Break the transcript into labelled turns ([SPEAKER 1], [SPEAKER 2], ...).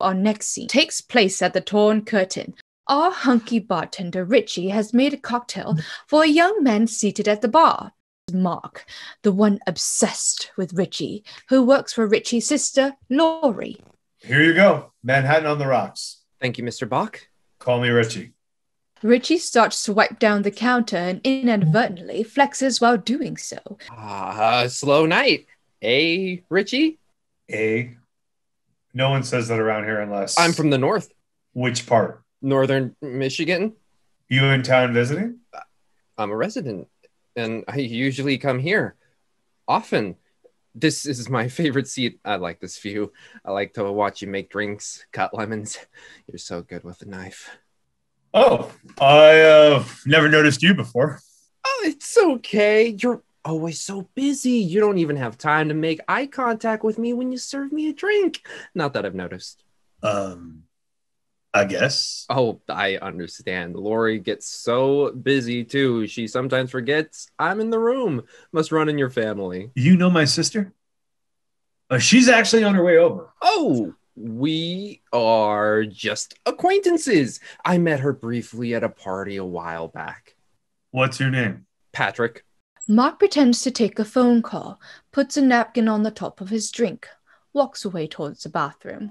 [SPEAKER 1] Our next scene takes place at the Torn Curtain. Our hunky bartender Ritchie has made a cocktail for a young man seated at the bar. Mark, the one obsessed with Ritchie, who works for Ritchie's sister, Laurie.
[SPEAKER 2] Here you go. Manhattan on the rocks.
[SPEAKER 3] Thank you, Mr. Bach.
[SPEAKER 2] Call me Ritchie.
[SPEAKER 1] Ritchie starts to wipe down the counter and inadvertently flexes while doing so.
[SPEAKER 3] Ah, slow night. Eh, Ritchie?
[SPEAKER 2] A. No one says that around here unless.
[SPEAKER 3] I'm from the north,
[SPEAKER 2] Which part?
[SPEAKER 3] northern Michigan.
[SPEAKER 2] You in town visiting?
[SPEAKER 3] I'm a resident, and I usually come here often. This is my favorite seat. I like this view. I like to watch you make drinks, cut lemons. You're so good with a knife.
[SPEAKER 2] Oh, I uh, never noticed you before.
[SPEAKER 3] Oh, it's okay. You're always so busy. You don't even have time to make eye contact with me when you serve me a drink. Not that I've noticed.
[SPEAKER 2] Um, I guess.
[SPEAKER 3] Oh, I understand. Lori gets so busy too. She sometimes forgets I'm in the room. Must run in your family.
[SPEAKER 2] You know my sister? Uh, she's actually on her way over.
[SPEAKER 3] Oh, we are just acquaintances. I met her briefly at a party a while back.
[SPEAKER 2] What's your name?
[SPEAKER 3] Patrick.
[SPEAKER 1] Mark pretends to take a phone call, puts a napkin on the top of his drink, walks away towards the bathroom.